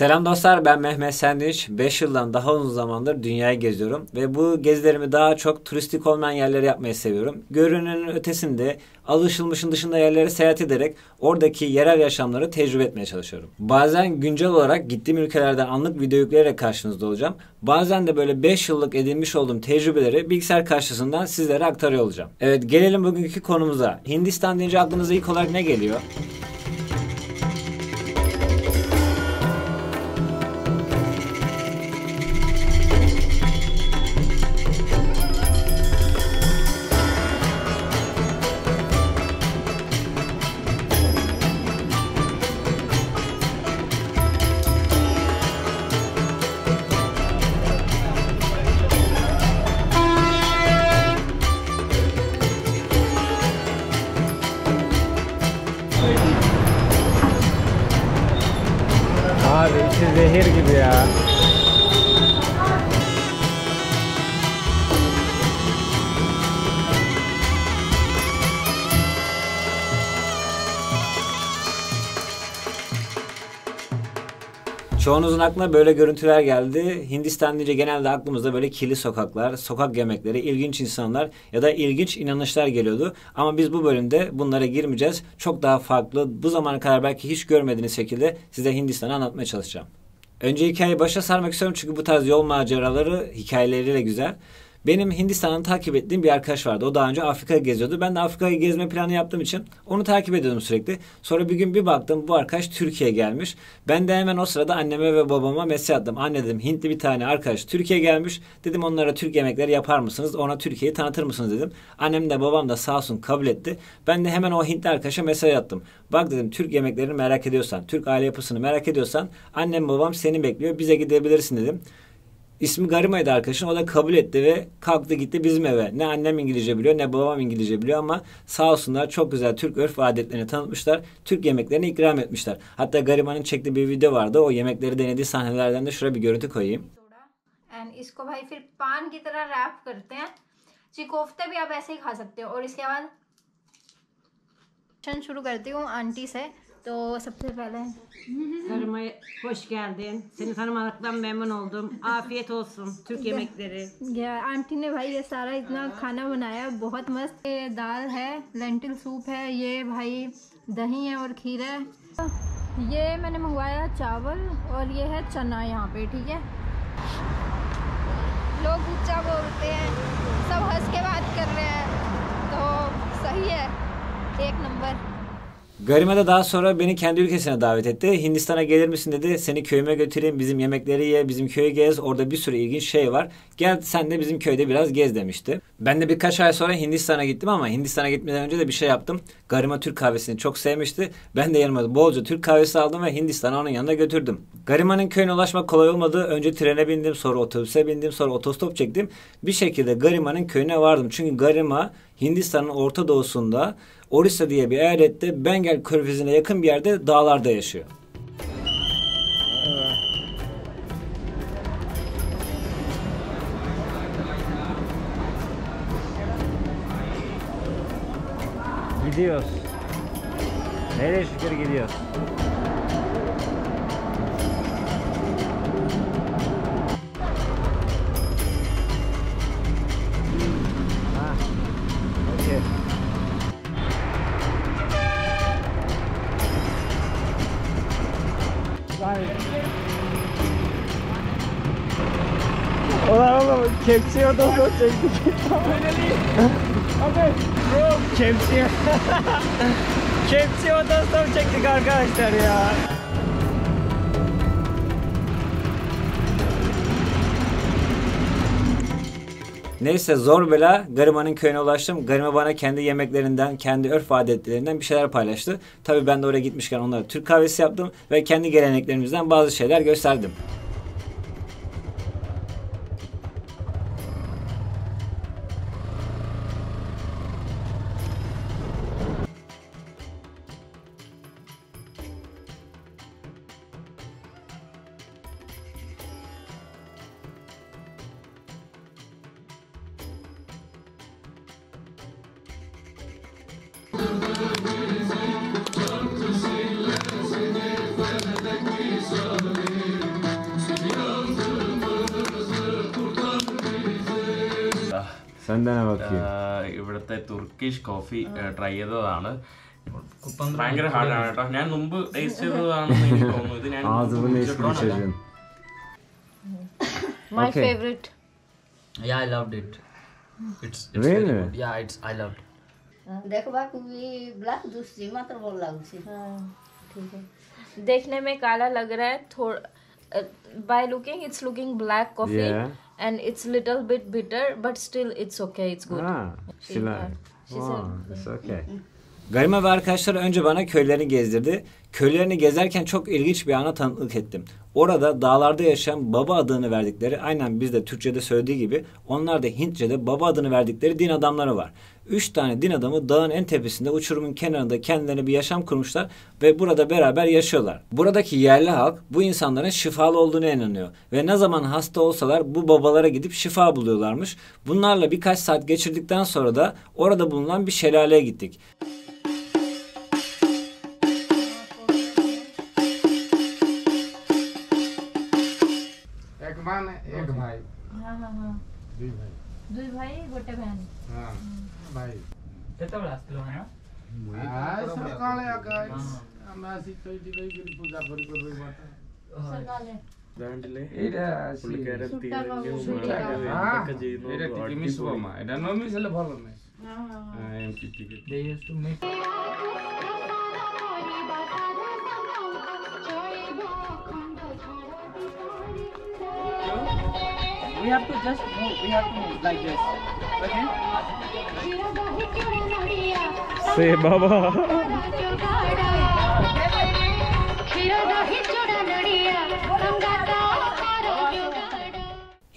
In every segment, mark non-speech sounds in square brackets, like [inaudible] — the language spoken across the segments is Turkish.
Selam dostlar ben Mehmet Sendiç. 5 yıldan daha uzun zamandır dünyayı geziyorum ve bu gezilerimi daha çok turistik olmayan yerleri yapmayı seviyorum. Görünenin ötesinde alışılmışın dışında yerlere seyahat ederek oradaki yerel yaşamları tecrübe etmeye çalışıyorum. Bazen güncel olarak gittiğim ülkelerden anlık video yükleyerek karşınızda olacağım. Bazen de böyle 5 yıllık edinmiş olduğum tecrübeleri bilgisayar karşısından sizlere aktarıyor olacağım. Evet gelelim bugünkü konumuza. Hindistan deyince aklınıza ilk olarak ne geliyor? Çoğunuzun aklına böyle görüntüler geldi. Hindistan deyince genelde aklımızda böyle kirli sokaklar, sokak yemekleri, ilginç insanlar ya da ilginç inanışlar geliyordu. Ama biz bu bölümde bunlara girmeyeceğiz. Çok daha farklı, bu zamana kadar belki hiç görmediğiniz şekilde size Hindistan'ı anlatmaya çalışacağım. Önce hikayeyi başa sarmak istiyorum çünkü bu tarz yol maceraları hikayeleriyle güzel. Benim Hindistan'ı takip ettiğim bir arkadaş vardı. O daha önce Afrika'yı geziyordu. Ben de Afrika'yı gezme planı yaptığım için onu takip ediyordum sürekli. Sonra bir gün bir baktım bu arkadaş Türkiye'ye gelmiş. Ben de hemen o sırada anneme ve babama mesaj attım. Anne dedim Hintli bir tane arkadaş Türkiye'ye gelmiş. Dedim onlara Türk yemekleri yapar mısınız? Ona Türkiye'yi tanıtır mısınız dedim. Annem de babam da sağ olsun kabul etti. Ben de hemen o Hintli arkadaşa mesaj attım. Bak dedim Türk yemeklerini merak ediyorsan, Türk aile yapısını merak ediyorsan annem babam seni bekliyor. Bize gidebilirsin dedim. İsmi Garima'ydı arkadaşın. O da kabul etti ve kalktı gitti bizim eve. Ne annem İngilizce biliyor ne babam İngilizce biliyor ama sağ olsunlar çok güzel Türk örf ve adetlerini tanıtmışlar. Türk yemeklerini ikram etmişler. Hatta Garima'nın çektiği bir video vardı. O yemekleri denediği sahnelerden de şuraya bir görüntü koyayım. And इसको भाई फिर पान की तरह रैप करते हैं जी कोफ्ते भी आप ऐसे ही खा सकते हो और इसके बाद क्वेश्चन शुरू करती हूँ आंटी से तो सबसे पहले Karıma hoş geldin. Seni tanımaktan memnun oldum. Afiyet olsun. Türk yemekleri. ये आंटी ने भाई ये सारा इतना खाना बनाया बहुत मस्त ये दाल है लेंटिल सूप है ये भाई दही है और खीर है ये मैंने मंगवाया चावल और ये है चना यहाँ पे ठीक है लोग ऊँचा बोलते हैं सब हंस के बात कर रहे हैं तो सही है एक number Garima da daha sonra beni kendi ülkesine davet etti. Hindistan'a gelir misin dedi. Seni köyüme götüreyim. Bizim yemekleri ye. Bizim köyü gez. Orada bir sürü ilginç şey var. Gel sen de bizim köyde biraz gez demişti. Ben de birkaç ay sonra Hindistan'a gittim ama Hindistan'a gitmeden önce de bir şey yaptım. Garima Türk kahvesini çok sevmişti. Ben de yanıma bolca Türk kahvesi aldım ve Hindistan'a onun yanına götürdüm. Garima'nın köyüne ulaşmak kolay olmadı. Önce trene bindim, sonra otobüse bindim, sonra otostop çektim. Bir şekilde Garima'nın köyüne vardım. Çünkü Garima Hindistan'ın orta doğusunda Orissa diye bir eyalette Bengal körfezine yakın bir yerde dağlarda yaşıyor. Gidiyoruz. Nereye şükür gidiyoruz. Ulan oğlum kepçeye odası çektik. Abi kepçeye kepçeye odası çektik arkadaşlar ya. Neyse zor bela Garima'nın köyüne ulaştım. Garima bana kendi yemeklerinden, kendi örf adetlerinden bir şeyler paylaştı. Tabii ben de oraya gitmişken onlara Türk kahvesi yaptım ve kendi geleneklerimizden bazı şeyler gösterdim. ഇവിടുത്തെ Turkish coffee try ചെയ്തതാണ് ഭയങ്കര ഹാർഡാണ് കേട്ടോ ഞാൻ മുമ്പ് ടേസ്റ്റ് എനിക്ക് തോന്നുന്നു देखने में काला लग रहा है थोड़ा by looking it's looking black coffee and it's little bit bitter but still it's okay it's good Ha, She Şila. said- she Oh, said- it's okay. Garima ve arkadaşlar önce bana köylerini gezdirdi. Köylerini gezerken çok ilginç bir ana tanıklık ettim. Orada dağlarda yaşayan baba adını verdikleri aynen bizde Türkçe'de söylediği gibi onlar da Hintçe'de baba adını verdikleri din adamları var. Üç tane din adamı dağın en tepesinde uçurumun kenarında kendilerine bir yaşam kurmuşlar ve burada beraber yaşıyorlar. Buradaki yerli halk bu insanların şifalı olduğunu inanıyor ve ne zaman hasta olsalar bu babalara gidip şifa buluyorlarmış. Bunlarla birkaç saat geçirdikten sonra da orada bulunan bir şelaleye gittik. बहन एक भाई। हाँ हाँ हाँ। दुई भाई। दुई भाई गोटे बहन। हाँ भाई। केते बेला आस्तिलो हाय आ सकाळे आकाश आम्ही आसी तैटी गई करी पूजा करी करबे बाटा सकाळे ଜାଣିଲେ ଏଇଟା ଫୁଲକାର ତିରିଙ୍ଗେ ଉମଳାରେ ଦେଖାଯାଇ ନ ଏଇଟା ଟିକେ ମିଶବ ମା। ଏଇଟା ନ ମିଶିଲେ ଭଲ ନାହିଁ। ହଁ ଏମିତି ଟିକେ। ଦେଇ ଆସୁ May We have to just move. We have to move like this. Okay? Say baba.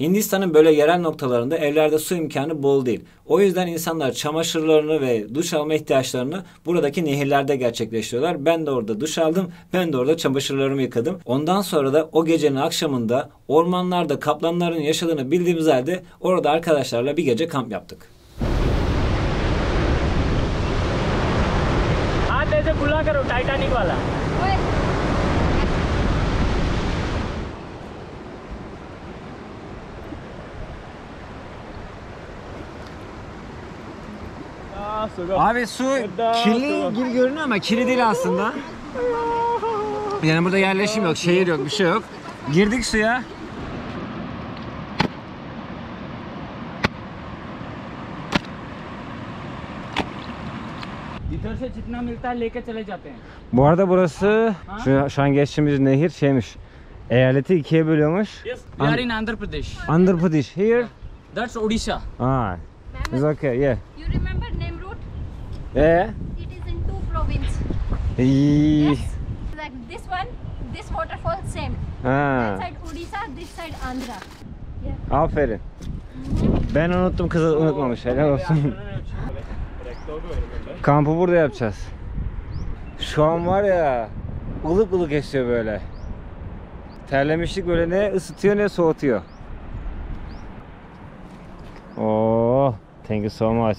Hindistan'ın böyle yerel noktalarında evlerde su imkanı bol değil. O yüzden insanlar çamaşırlarını ve duş alma ihtiyaçlarını buradaki nehirlerde gerçekleştiriyorlar. Ben de orada duş aldım, ben de orada çamaşırlarımı yıkadım. Ondan sonra da o gecenin akşamında ormanlarda kaplanların yaşadığını bildiğimiz halde orada arkadaşlarla bir gece kamp yaptık. Hadi bula karo Titanic wala. Abi su kirli gibi görünüyor ama kirli değil aslında. Yani burada yerleşim yok, şehir yok, bir şey yok. Girdik suya. Bu arada burası şu, şu an geçtiğimiz nehir şeymiş. Eyaleti ikiye bölüyormuş. Yes, we are in Andhra Pradesh. Andhra Pradesh here. That's Odisha. Ah. It's okay. Yeah. You remember name Yeah. It is in two provinces. İyi. Like this one, this waterfall same. Ha, This side Odisha, this side Andhra. aferin. Ben unuttum kızı unutmamış. Helal olsun. Kampı burada yapacağız. Şu an var ya ılık ılık esiyor böyle. Terlemişlik böyle ne ısıtıyor ne soğutuyor. Oo, thank you so much.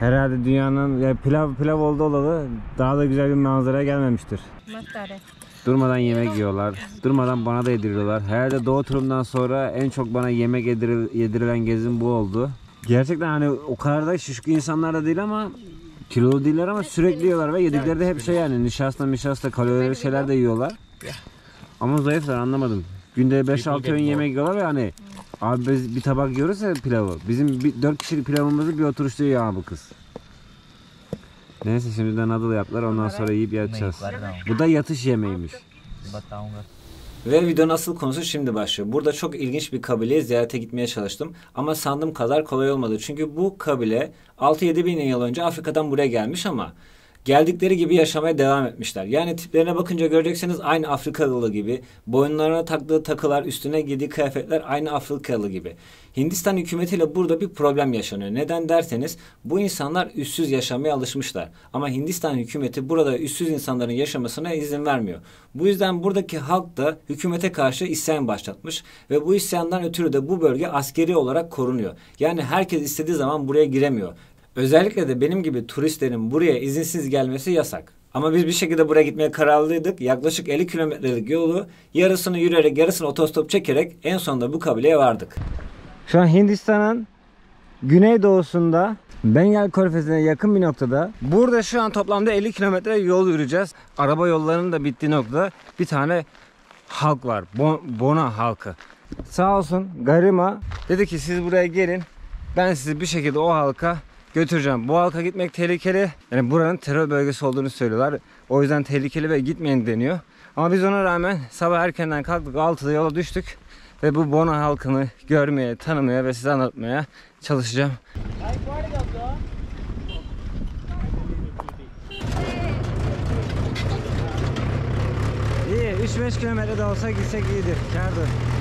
Herhalde dünyanın ya pilav pilav oldu olalı daha da güzel bir manzara gelmemiştir. Durmadan yemek yiyorlar. Durmadan bana da yediriyorlar. Herhalde doğu turumdan sonra en çok bana yemek yediril, yedirilen gezim bu oldu. Gerçekten hani o kadar da şişkin insanlar da değil ama kilolu değiller ama sürekli yiyorlar ve yedikleri de hep şey yani nişasta mişasta kalorili şeyler de yiyorlar. Ama zayıflar anlamadım. Günde 5-6 öğün yemek yiyorlar ya hani. Abi biz bir tabak yiyoruz ya pilavı. Bizim bir, 4 kişilik pilavımızı bir oturuşta yiyor abi kız. Neyse şimdiden adı da yaptılar ondan sonra yiyip yatacağız. Bu da yatış yemeğiymiş. Ve videonun asıl konusu şimdi başlıyor. Burada çok ilginç bir kabileye ziyarete gitmeye çalıştım. Ama sandığım kadar kolay olmadı. Çünkü bu kabile 6-7 bin yıl önce Afrika'dan buraya gelmiş ama geldikleri gibi yaşamaya devam etmişler. Yani tiplerine bakınca göreceksiniz aynı Afrikalı gibi. Boyunlarına taktığı takılar, üstüne giydiği kıyafetler aynı Afrikalı gibi. Hindistan hükümetiyle burada bir problem yaşanıyor. Neden derseniz bu insanlar üssüz yaşamaya alışmışlar. Ama Hindistan hükümeti burada üssüz insanların yaşamasına izin vermiyor. Bu yüzden buradaki halk da hükümete karşı isyan başlatmış ve bu isyandan ötürü de bu bölge askeri olarak korunuyor. Yani herkes istediği zaman buraya giremiyor. Özellikle de benim gibi turistlerin buraya izinsiz gelmesi yasak. Ama biz bir şekilde buraya gitmeye kararlıydık. Yaklaşık 50 kilometrelik yolu yarısını yürüyerek yarısını otostop çekerek en sonunda bu kabileye vardık. Şu an Hindistan'ın güneydoğusunda Bengal Körfezi'ne yakın bir noktada. Burada şu an toplamda 50 kilometre yol yürüyeceğiz. Araba yollarının da bittiği noktada bir tane halk var. Bo- Bona halkı. Sağ olsun Garima dedi ki siz buraya gelin. Ben sizi bir şekilde o halka götüreceğim. Bu halka gitmek tehlikeli. Yani buranın terör bölgesi olduğunu söylüyorlar. O yüzden tehlikeli ve gitmeyin deniyor. Ama biz ona rağmen sabah erkenden kalktık 6'da yola düştük. Ve bu Bona halkını görmeye, tanımaya ve size anlatmaya çalışacağım. İyi 3-5 kilometre de olsa gitsek iyidir. Kârdır.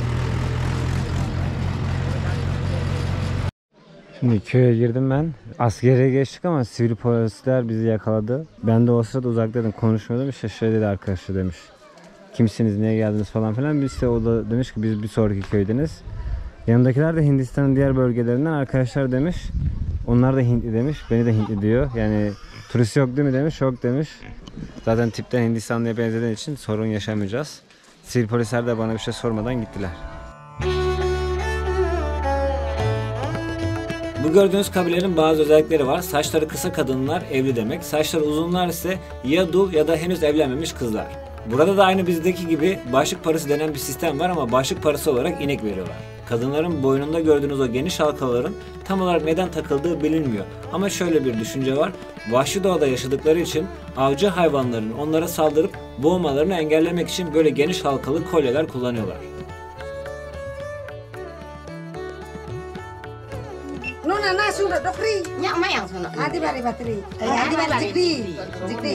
Şimdi köye girdim ben. Askeriye geçtik ama sivil polisler bizi yakaladı. Ben de o sırada uzaktaydım konuşmuyordum. İşte şey dedi arkadaşı demiş. Kimsiniz, niye geldiniz falan filan. Biz de o da demiş ki biz bir sonraki köydeniz. Yanındakiler de Hindistan'ın diğer bölgelerinden arkadaşlar demiş. Onlar da Hintli demiş. Beni de Hintli diyor. Yani turist yok değil mi demiş. Yok demiş. Zaten tipten Hindistanlı'ya benzediği için sorun yaşamayacağız. Sivil polisler de bana bir şey sormadan gittiler. Bu gördüğünüz kabilelerin bazı özellikleri var. Saçları kısa kadınlar evli demek. Saçları uzunlar ise ya dul ya da henüz evlenmemiş kızlar. Burada da aynı bizdeki gibi başlık parası denen bir sistem var ama başlık parası olarak inek veriyorlar. Kadınların boynunda gördüğünüz o geniş halkaların tam olarak neden takıldığı bilinmiyor. Ama şöyle bir düşünce var. Vahşi doğada yaşadıkları için avcı hayvanların onlara saldırıp boğmalarını engellemek için böyle geniş halkalı kolyeler kullanıyorlar. sundok dokri. Nyak mayang sundok. आधी बारी बतरी आधी बारी जिक्री जिक्री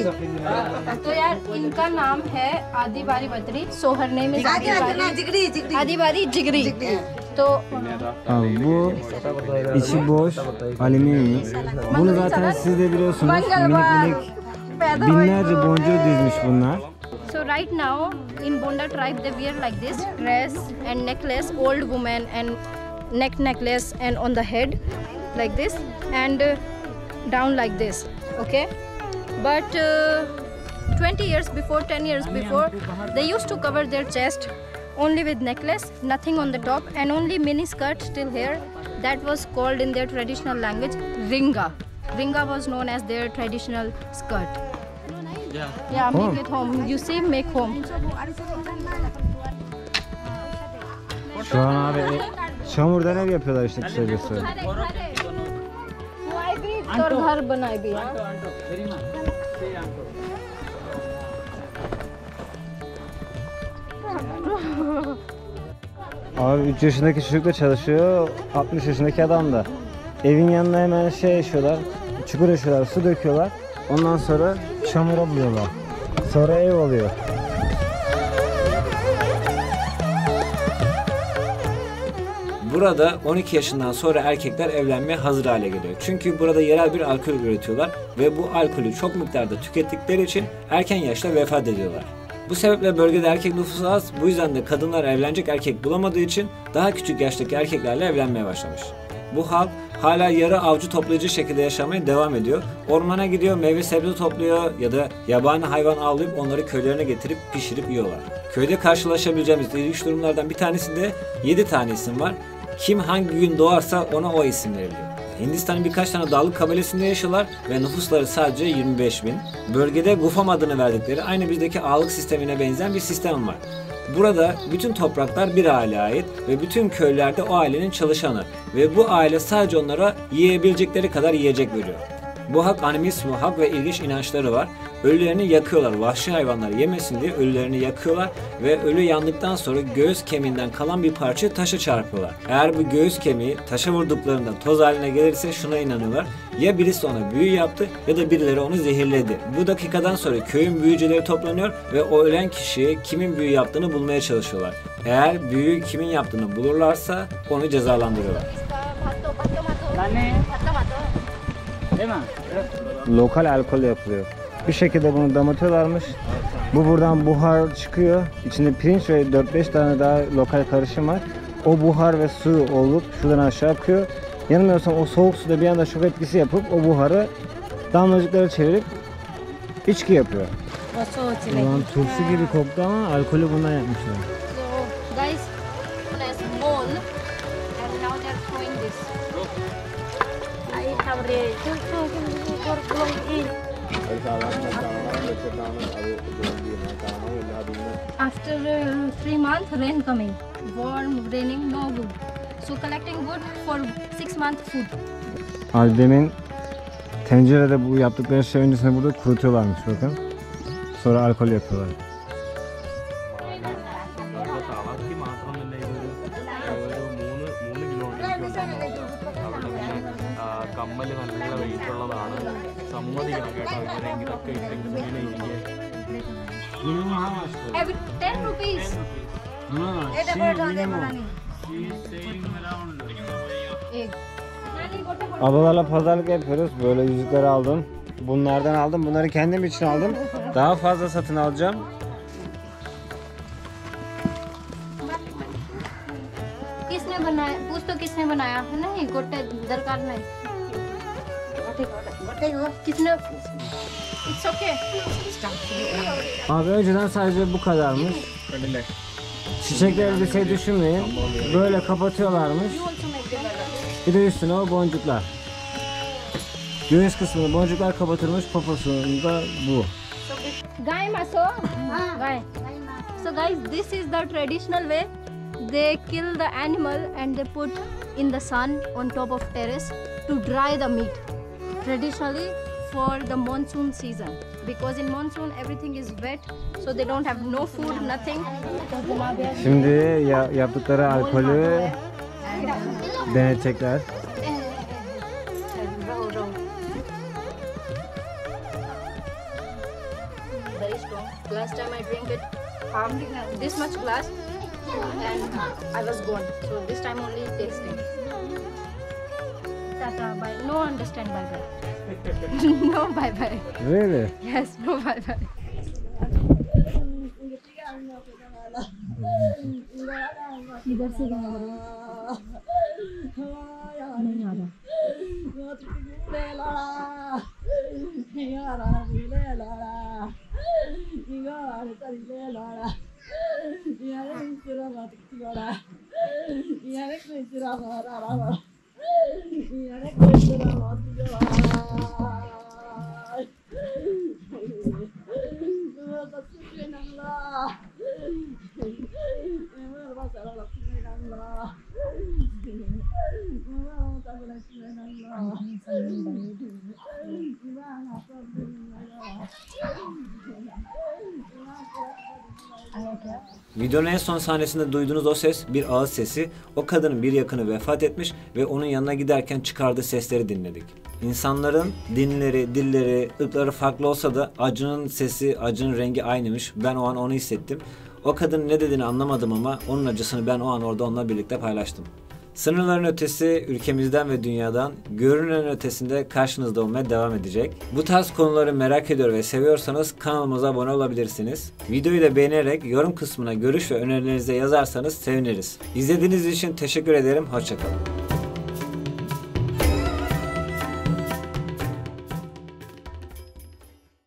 तो यार इनका नाम है आधी बारी बतरी सोहरने में आधी बारी जिगरी जिगरी आधी बारी जिगरी तो वो इसी बोस वाले में बोला जाता है सीधे बिलो सुनो बिना जो बोंजो दिस मिशुना So right now in Bonda tribe they wear like this dress and necklace, old woman and neck necklace and on the head. Like this and uh, down like this. Okay, but uh, 20 years before, 10 years before, they used to cover their chest only with necklace, nothing on the top, and only mini skirt till here. That was called in their traditional language ringa. Ringa was known as their traditional skirt. Yeah, make it home. You see, make home. Şu an abi e, çamurdan ev yapıyorlar işte kısacası. और घर बनाए भी हैं। Abi 3 yaşındaki çocuk da çalışıyor, 60 yaşındaki adam da. Evin yanına hemen şey yaşıyorlar, çukur yaşıyorlar, su döküyorlar. Ondan sonra çamura buluyorlar. Sonra ev oluyor. Burada 12 yaşından sonra erkekler evlenmeye hazır hale geliyor. Çünkü burada yerel bir alkol üretiyorlar ve bu alkolü çok miktarda tükettikleri için erken yaşta vefat ediyorlar. Bu sebeple bölgede erkek nüfusu az, bu yüzden de kadınlar evlenecek erkek bulamadığı için daha küçük yaştaki erkeklerle evlenmeye başlamış. Bu halk hala yarı avcı toplayıcı şekilde yaşamaya devam ediyor. Ormana gidiyor, meyve sebze topluyor ya da yabani hayvan avlayıp onları köylerine getirip pişirip yiyorlar. Köyde karşılaşabileceğimiz ilginç durumlardan bir tanesinde 7 tane isim var. Kim hangi gün doğarsa ona o isim veriliyor. Hindistan'ın birkaç tane dağlık kabilesinde yaşıyorlar ve nüfusları sadece 25 bin. Bölgede Gufam adını verdikleri aynı bizdeki ağalık sistemine benzeyen bir sistem var. Burada bütün topraklar bir aileye ait ve bütün köylerde o ailenin çalışanı ve bu aile sadece onlara yiyebilecekleri kadar yiyecek veriyor. Bu halk animist bu halk ve ilginç inançları var. Ölülerini yakıyorlar. Vahşi hayvanlar yemesin diye ölülerini yakıyorlar ve ölü yandıktan sonra göğüs kemiğinden kalan bir parça taşa çarpıyorlar. Eğer bu göğüs kemiği taşa vurduklarında toz haline gelirse şuna inanıyorlar. Ya birisi ona büyü yaptı ya da birileri onu zehirledi. Bu dakikadan sonra köyün büyücüleri toplanıyor ve o ölen kişiye kimin büyü yaptığını bulmaya çalışıyorlar. Eğer büyüyü kimin yaptığını bulurlarsa onu cezalandırıyorlar. Lokal alkol yapılıyor. Bir şekilde bunu damatıyorlarmış. Bu buradan buhar çıkıyor. İçinde pirinç ve 4-5 tane daha lokal karışım var. O buhar ve su olup şuradan aşağı akıyor. Yanılmıyorsam o soğuk suda bir anda şok etkisi yapıp o buharı damlacıklara çevirip içki yapıyor. Ulan turşu gibi koktu ama alkolü bundan yapmışlar. So guys, as mole and now they're throwing this. I have After uh, three months, rain coming. Warm, raining, no wood. So collecting wood for six months food. Aldemin tencerede bu yaptıkları şey öncesinde burada kurutuyorlarmış bakın. Sonra alkol yapıyorlar. Every 10 rupees. Egg. Ablalarla pazarlık yapıyoruz. Böyle yüzükleri aldım. Bunlardan aldım. Bunları kendim için aldım. Daha fazla satın alacağım. किसने बनाया पूछ तो किसने बनाया है नहीं गोटे दरकार नहीं किसने It's okay. Abi önceden sadece bu kadarmış. Öyle. Çiçekleri de şey düşünmeyin. Böyle kapatıyorlarmış. Bir de üstüne o boncuklar. Göğüs kısmını boncuklar kapatılmış, poposunu da bu. Gai maso? Gai. So guys, this is the traditional way they kill the animal and they put in the sun on top of terrace to dry the meat. Traditionally, for the monsoon season. Because in monsoon everything is wet so they don't have no food nothing. Şimdi ya, yaptıkları alkolü denetecekler. very strong. Last time i drink it half this much glass and i was gone. So this time only tasting. Tata bye. No understand bye bye [laughs] no bye bye Really? yes no bye bye Videonun en son sahnesinde duyduğunuz o ses bir ağız sesi. O kadının bir yakını vefat etmiş ve onun yanına giderken çıkardığı sesleri dinledik. İnsanların dinleri, dilleri, ırkları farklı olsa da acının sesi, acının rengi aynıymış. Ben o an onu hissettim. O kadının ne dediğini anlamadım ama onun acısını ben o an orada onunla birlikte paylaştım. Sınırların ötesi ülkemizden ve dünyadan görünen ötesinde karşınızda olmaya devam edecek. Bu tarz konuları merak ediyor ve seviyorsanız kanalımıza abone olabilirsiniz. Videoyu da beğenerek yorum kısmına görüş ve önerilerinizi yazarsanız seviniriz. İzlediğiniz için teşekkür ederim. Hoşçakalın.